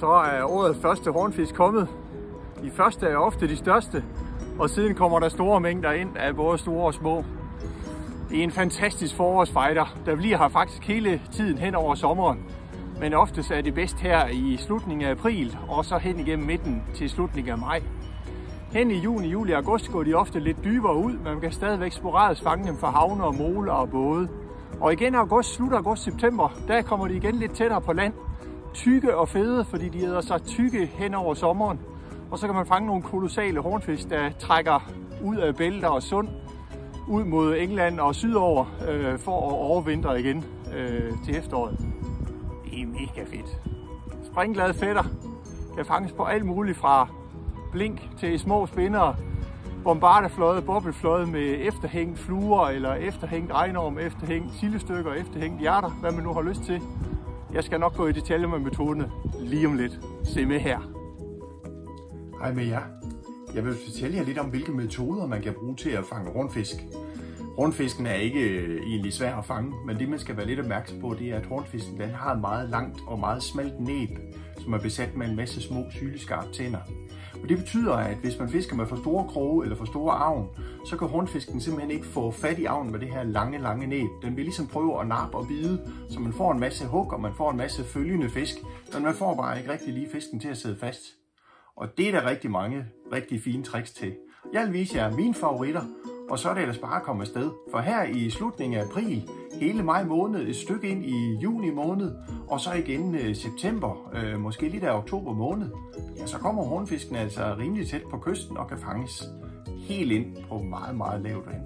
så er årets første hornfisk kommet. De første er ofte de største, og siden kommer der store mængder ind af både store og små. Det er en fantastisk forårsfighter, der bliver her faktisk hele tiden hen over sommeren. Men oftest er det bedst her i slutningen af april, og så hen igennem midten til slutningen af maj. Hen i juni, juli og august går de ofte lidt dybere ud, men man kan stadigvæk sporadisk fange dem fra havne og moler og både. Og igen august, slutter august, september, der kommer de igen lidt tættere på land. Tykke og fede, fordi de æder sig tykke hen over sommeren. Og så kan man fange nogle kolossale hornfisk, der trækker ud af bælter og sund, ud mod England og sydover, øh, for at overvintre igen øh, til efteråret. Det er mega fedt. Springglade fætter kan fanges på alt muligt fra blink til små spinnere, bombardefløde, boblefløde med efterhængt fluer eller efterhængt regnorm, efterhængt sildestykker, efterhængt hjerter, hvad man nu har lyst til. Jeg skal nok gå i detaljer med metoderne lige om lidt. Se med her. Hej med jer. Jeg vil fortælle jer lidt om, hvilke metoder man kan bruge til at fange rundfisk. Hornfisken er ikke øh, egentlig svær at fange, men det man skal være lidt opmærksom på, det er, at hornfisken den har et meget langt og meget smalt næb, som er besat med en masse små syleskarpe tænder. Og det betyder, at hvis man fisker med for store kroge eller for store avn, så kan hornfisken simpelthen ikke få fat i avnen med det her lange, lange næb. Den vil ligesom prøve at nappe og bide, så man får en masse hug, og man får en masse følgende fisk, men man får bare ikke rigtig lige fisken til at sidde fast. Og det er der rigtig mange rigtig fine tricks til. Jeg vil vise jer mine favoritter, og så er det ellers bare at komme afsted. For her i slutningen af april, hele maj måned, et stykke ind i juni måned, og så igen øh, september, øh, måske lidt af oktober måned, ja, så kommer hornfisken altså rimelig tæt på kysten og kan fanges helt ind på meget, meget lavt vand.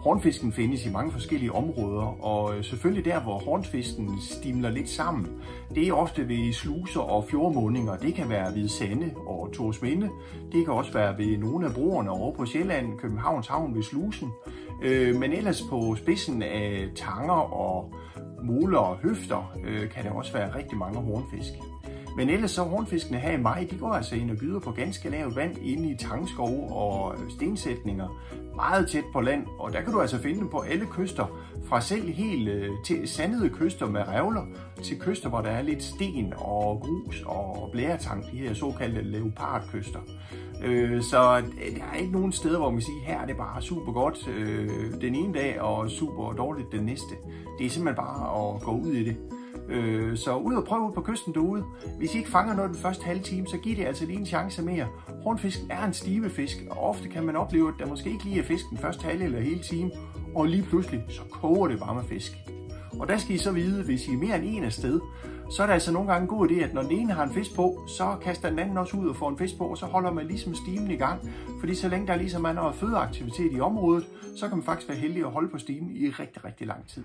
Hornfisken findes i mange forskellige områder, og øh, selvfølgelig der, hvor hornfisken stimler lidt sammen, det er ofte ved sluser og fjordmåninger. Det kan være ved Sande og Torsminde. Det kan også være ved nogle af broerne over på Sjælland, Københavns Havn ved Slusen. Øh, men ellers på spidsen af tanger og moler og høfter øh, kan der også være rigtig mange hornfisk. Men ellers så hornfiskene her i maj, de går altså ind og gyder på ganske lavt vand inde i tangskov og stensætninger, meget tæt på land, og der kan du altså finde dem på alle kyster, fra selv helt øh, til sandede kyster med revler, til kyster, hvor der er lidt sten og grus og blæretang, de her såkaldte leopardkyster. Øh, så der er ikke nogen steder, hvor man siger, her er det bare super godt øh, den ene dag og super dårligt den næste. Det er simpelthen bare at gå ud i det. Øh, så ud og prøve ud på kysten derude. Hvis I ikke fanger noget den første halve time, så giv det altså lige en chance mere. Hornfisken er en stivefisk, og ofte kan man opleve, at der måske ikke lige er fisk den første halve eller hele time, og lige pludselig så koger det bare med fisk. Og der skal I så vide, hvis I er mere end en af sted, så er det altså nogle gange en god idé, at når den ene har en fisk på, så kaster den anden også ud og får en fisk på, og så holder man ligesom stimen i gang. Fordi så længe der ligesom er noget fødeaktivitet i området, så kan man faktisk være heldig at holde på stimen i rigtig, rigtig lang tid.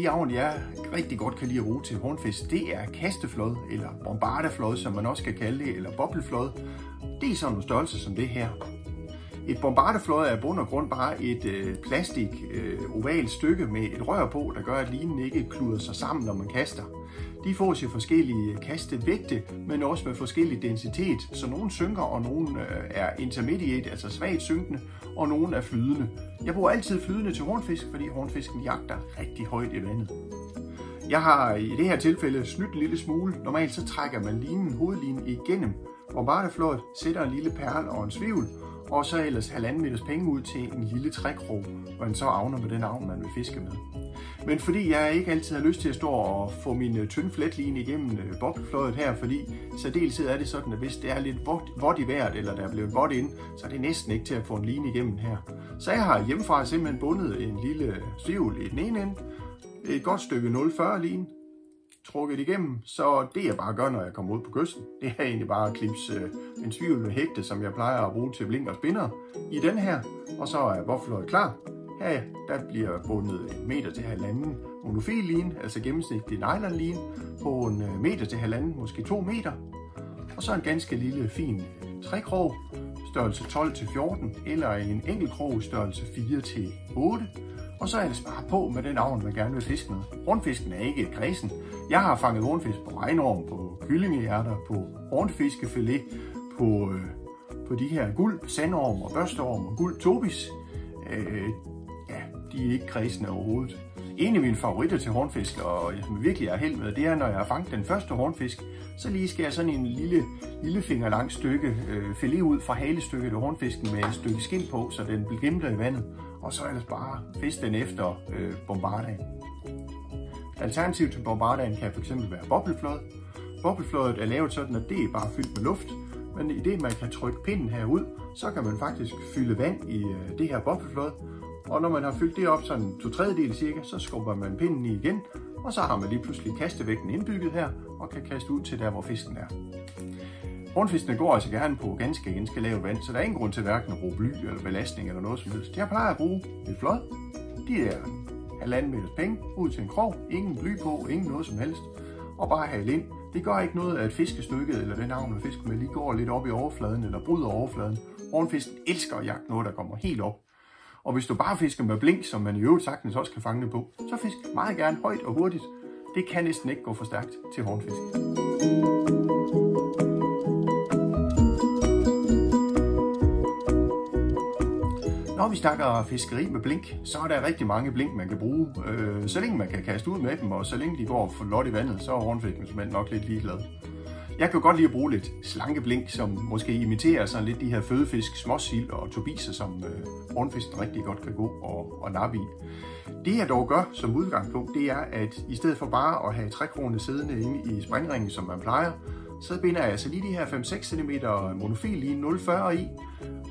De avn, jeg rigtig godt kan lide at bruge til hornfisk, det er kasteflod, eller bombardeflod, som man også kan kalde det, eller bobleflod. Det er sådan en størrelse som det her. Et bombardeflod er i bund og grund bare et øh, plastik øh, ovalt stykke med et rør på, der gør, at linen ikke kluder sig sammen, når man kaster. De får sig forskellige kastevægte, men også med forskellig densitet, så nogle synker, og nogle øh, er intermediate, altså svagt synkende, og nogle er flydende. Jeg bruger altid flydende til hornfisk, fordi hornfisken jagter rigtig højt i vandet. Jeg har i det her tilfælde snydt en lille smule. Normalt så trækker man linen, hovedlinen igennem bombardeflådet, sætter en lille perle og en svivl, og så ellers halvanden meters penge ud til en lille trækrog, hvor man så avner med den avn, man vil fiske med. Men fordi jeg ikke altid har lyst til at stå og få min øh, tynde fletline igennem øh, boblefløjet her, fordi særdeleshed er det sådan, at hvis det er lidt vådt i vejret, eller der er blevet vådt ind, så er det næsten ikke til at få en line igennem her. Så jeg har hjemmefra simpelthen bundet en lille svivl i den ene ende, et godt stykke 0,40 line, trukket igennem, så det jeg bare gør, når jeg kommer ud på kysten, det er egentlig bare at klipse øh, en svivl med hægte, som jeg plejer at bruge til blink og spinner, i den her, og så er boblefløjet klar. Her der bliver bundet en meter til halvanden monofil altså gennemsnitlig nylonline på en øh, meter til halvanden, måske 2 meter. Og så en ganske lille fin trækrog, størrelse 12 til 14, eller en enkelt krog, størrelse 4 til 8. Og så er det bare på med den avn, man gerne vil fiske med. Rundfisken er ikke græsen. Jeg har fanget hornfisk på regnorm, på kyllingehjerter, på hornfiskefilet, på, øh, på de her guld, sandorm og børsteorm og guld tobis. Øh, de er ikke kredsende overhovedet. En af mine favoritter til hornfisk, og jeg virkelig er held med, det er, når jeg har fanget den første hornfisk, så lige skal jeg sådan en lille, lille fingerlang stykke øh, filet ud fra halestykket af hornfisken med et stykke skin på, så den bliver gemt i vandet. Og så ellers bare fisk den efter øh, bombardagen. Alternativ til bombardagen kan fx være bobleflod. Bobleflødet er lavet sådan, at det er bare fyldt med luft, men i det man kan trykke pinden herud, så kan man faktisk fylde vand i øh, det her bobleflod, og når man har fyldt det op sådan to tredjedel cirka, så skubber man pinden i igen, og så har man lige pludselig kastevægten indbygget her, og kan kaste ud til der, hvor fisken er. Rundfiskene går altså gerne på ganske, ganske lavt vand, så der er ingen grund til hverken at bruge bly eller belastning eller noget som helst. Jeg plejer at bruge et flod. De er halvanden meters penge ud til en krog, ingen bly på, ingen noget som helst, og bare hale ind. Det gør ikke noget, at fiskestykket eller den navn, man fisker med, lige går lidt op i overfladen eller bryder overfladen. Rundfisken elsker at jagte noget, der kommer helt op. Og hvis du bare fisker med blink, som man i øvrigt sagtens også kan fange det på, så fisk meget gerne højt og hurtigt. Det kan næsten ikke gå for stærkt til hornfisk. Når vi snakker fiskeri med blink, så er der rigtig mange blink, man kan bruge. Øh, så længe man kan kaste ud med dem, og så længe de går for lot i vandet, så er hornfisken nok lidt ligeglad. Jeg kan godt lide at bruge lidt slankeblink, som måske imiterer sådan lidt de her fødefisk, småsild og tobiser, som øh, hornfisken rigtig godt kan gå og, og nappe i. Det jeg dog gør som udgangspunkt, det er, at i stedet for bare at have trækronene siddende inde i springringen, som man plejer, så binder jeg altså lige de her 5-6 cm monofil lige 0,40 i,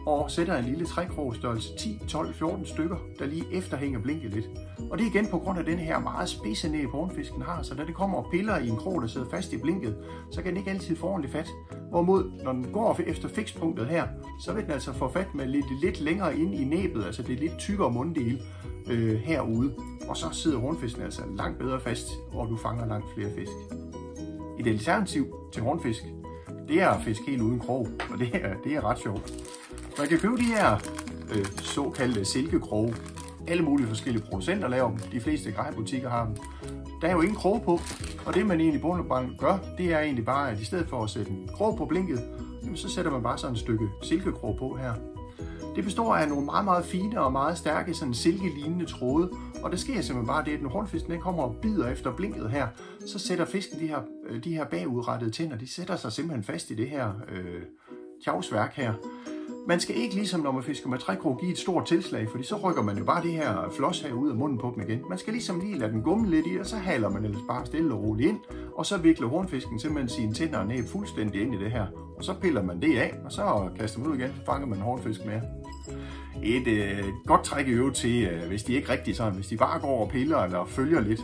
og sætter en lille trækrog størrelse 10, 12, 14 stykker, der lige efterhænger blinket lidt. Og det er igen på grund af den her meget spidse næb, hornfisken har, så når det kommer og piller i en krog, der sidder fast i blinket, så kan den ikke altid få ordentligt fat. Hvorimod, når den går efter fikspunktet her, så vil den altså få fat med lidt, lidt længere ind i næbet, altså det er lidt tykkere munddel øh, herude. Og så sidder hornfisken altså langt bedre fast, og du fanger langt flere fisk. Et alternativ til hornfisk, det er at fiske helt uden krog, og det er, det er ret sjovt. Man kan købe de her øh, såkaldte silkekroge. Alle mulige forskellige producenter laver dem. De fleste grejbutikker har dem. Der er jo ingen krog på, og det man egentlig bund gør, det er egentlig bare, at i stedet for at sætte en krog på blinket, så sætter man bare sådan et stykke silkekrog på her. Det består af nogle meget, meget fine og meget stærke sådan silkelignende tråde, og der sker simpelthen bare det, at når hornfisken den kommer og bider efter blinket her, så sætter fisken de her, øh, de her bagudrettede tænder, de sætter sig simpelthen fast i det her øh, tjavsværk her. Man skal ikke ligesom når man fisker med trækrog give et stort tilslag, fordi så rykker man jo bare det her floss her ud af munden på dem igen. Man skal ligesom lige lade den gumme lidt i, og så haler man ellers bare stille og roligt ind, og så vikler hornfisken simpelthen sine tænder og næb fuldstændig ind i det her. Og så piller man det af, og så kaster man ud igen, så fanger man hornfisk med. Et øh, godt træk i øvrigt til, øh, hvis de ikke rigtig sådan, hvis de bare går og piller eller følger lidt,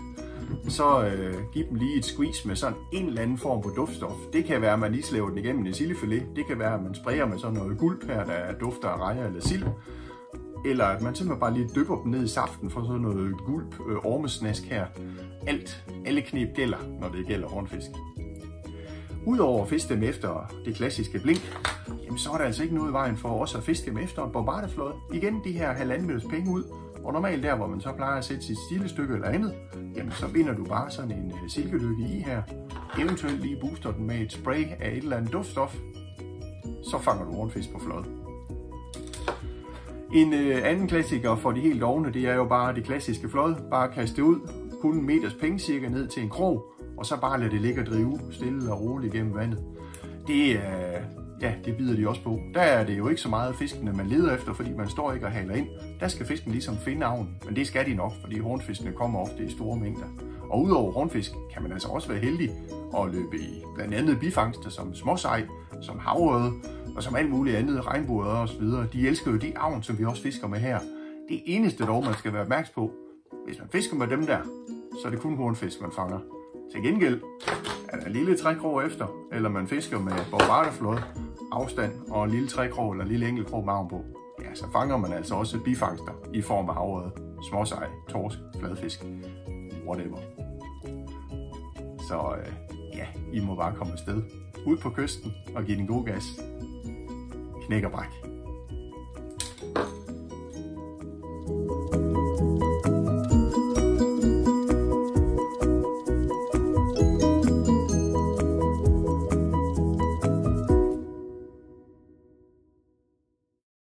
så øh, giv dem lige et squeeze med sådan en eller anden form for duftstof. Det kan være, at man lige slæver den igennem en sildefilet. Det kan være, at man sprayer med sådan noget guld her, der dufter af rejer eller sild. Eller at man simpelthen bare lige dypper dem ned i saften for sådan noget gulp øh, ormesnask her. Alt, alle knep gælder, når det gælder hornfisk. Udover at fiske dem efter det klassiske blink, jamen så er der altså ikke noget i vejen for også at fiske dem efter en bombardeflåde. Igen de her halvanden meters penge ud, og normalt der, hvor man så plejer at sætte sit stykke eller andet, jamen så binder du bare sådan en øh, silkelykke i her. Eventuelt lige booster den med et spray af et eller andet duftstof. Så fanger du hornfisk på flod. En øh, anden klassiker for de helt dovne, det er jo bare det klassiske flod. Bare kaste ud, kun en meters penge cirka ned til en krog, og så bare lade det ligge og drive stille og roligt gennem vandet. Det er ja, det bider de også på. Der er det jo ikke så meget fiskene, man leder efter, fordi man står ikke og haler ind. Der skal fisken ligesom finde avn, men det skal de nok, fordi hornfiskene kommer ofte i store mængder. Og udover hornfisk kan man altså også være heldig at løbe i blandt andet bifangster som småsej, som havrøde og som alt muligt andet, regnbuer og så videre. De elsker jo de avn, som vi også fisker med her. Det eneste dog, man skal være opmærksom på, hvis man fisker med dem der, så er det kun hornfisk, man fanger. Til gengæld er der en lille trækrog efter, eller man fisker med bombardeflod, afstand og en lille trækrog eller en lille enkelt krog maven på, ja, så fanger man altså også bifangster i form af havrede, småsej, torsk, fladfisk, whatever. Så øh, ja, I må bare komme afsted ud på kysten og give den god gas. Knæk og bræk.